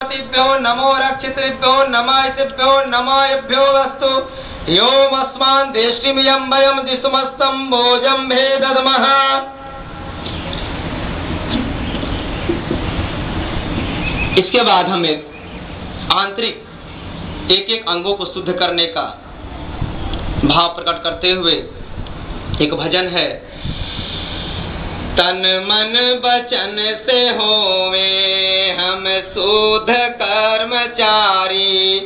भ्यो नमो रक्षितृभ्यो नमायिभ्यो नमायभ्यो वस्तु योमस्मान् देष्टिमियं वयं दिशुमस्तं भोजं भे ददमः। इसके बाद हमें आंतरिक एक एक अंगों को शुद्ध करने का भाव प्रकट करते हुए एक भजन है। तन मन बचन से होवे कर्मचारी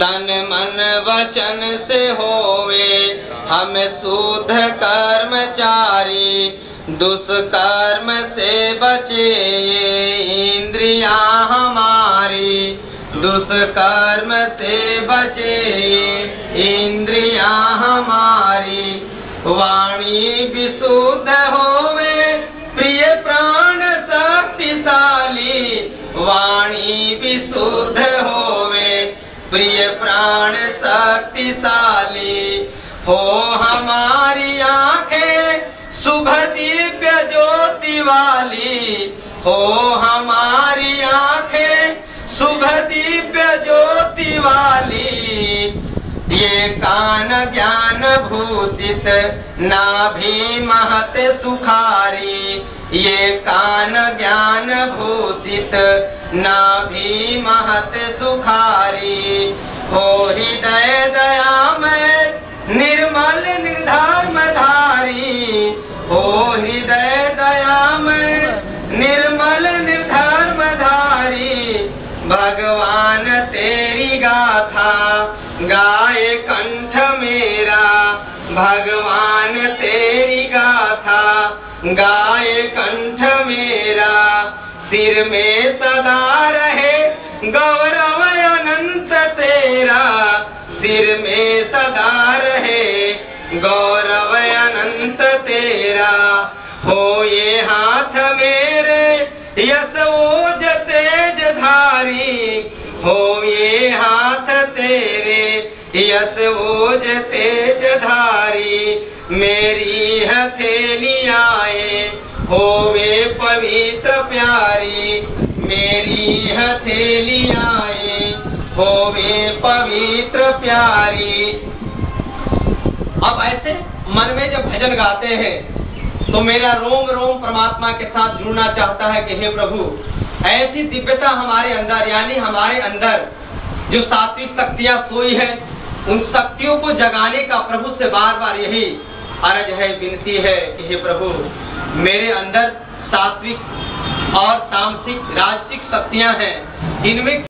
तन मन वचन से होवे, हम शुद्ध कर्मचारी। दुष्कर्म से बचे इंद्रिया हमारी। दुष्कर्म से बचे इंद्रिया हमारी। प्रिय प्राण शक्तिशाली, हो हमारी आँखें शुभ दिव्य ज्योति वाली, हो हमारी आँखें शुभ दिव्य ज्योति वाली। ये कान ज्ञान भूषित नाभि महत सुखारी। ये कान ज्ञान भूषित नाभि गाथा गाए कंठ मेरा, भगवान तेरी गाथा। गाए कंठ मेरा, सिर में सदा रहे गौरव अनंत तेरा। सिर में सदा रहे गौरव अनंत तेरा। हो ये हाथ मेरे, यश ओज तेज धारी। हो यस ओज तेज धारी, मेरी हथेली आए होवे पवित्र प्यारी। मेरी हथेली आए होवे पवित्र प्यारी। अब ऐसे मन में जब भजन गाते हैं तो मेरा रोम रोम परमात्मा के साथ जुड़ना चाहता है कि हे प्रभु, ऐसी दिव्यता हमारे अंदर, यानी हमारे अंदर, जो सात्विक शक्तियाँ सोई है उन शक्तियों को जगाने का प्रभु से बार बार यही अर्ज़ है, विनती है कि हे प्रभु, मेरे अंदर सात्विक और तामसिक, राजसिक शक्तियाँ हैं। इनमें